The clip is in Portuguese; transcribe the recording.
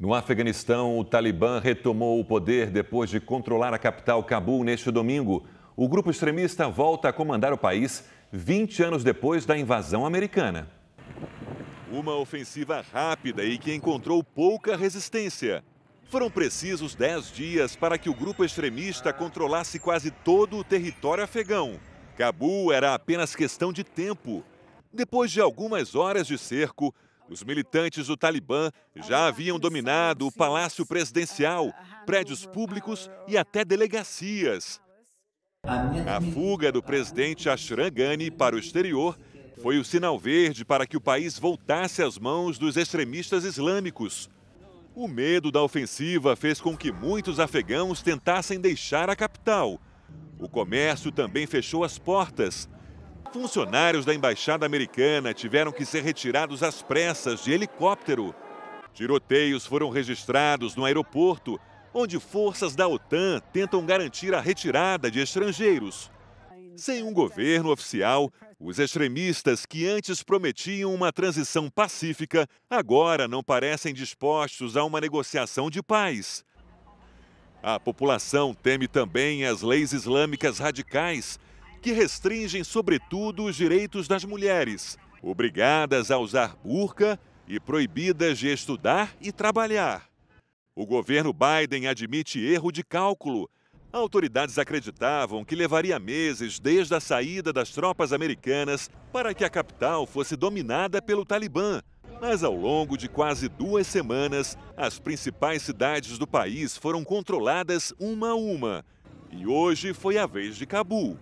No Afeganistão, o Talibã retomou o poder depois de controlar a capital Cabul neste domingo. O grupo extremista volta a comandar o país 20 anos depois da invasão americana. Uma ofensiva rápida e que encontrou pouca resistência. Foram precisos 10 dias para que o grupo extremista controlasse quase todo o território afegão. Cabul era apenas questão de tempo. Depois de algumas horas de cerco, os militantes do Talibã já haviam dominado o palácio presidencial, prédios públicos e até delegacias. A fuga do presidente Ashraf Ghani para o exterior foi o sinal verde para que o país voltasse às mãos dos extremistas islâmicos. O medo da ofensiva fez com que muitos afegãos tentassem deixar a capital. O comércio também fechou as portas. Funcionários da embaixada americana tiveram que ser retirados às pressas de helicóptero. Tiroteios foram registrados no aeroporto, onde forças da OTAN tentam garantir a retirada de estrangeiros. Sem um governo oficial, os extremistas que antes prometiam uma transição pacífica agora não parecem dispostos a uma negociação de paz. A população teme também as leis islâmicas radicais que restringem, sobretudo, os direitos das mulheres, obrigadas a usar burca e proibidas de estudar e trabalhar. O governo Biden admite erro de cálculo. Autoridades acreditavam que levaria meses desde a saída das tropas americanas para que a capital fosse dominada pelo Talibã. Mas ao longo de quase duas semanas, as principais cidades do país foram controladas uma a uma. E hoje foi a vez de Cabul.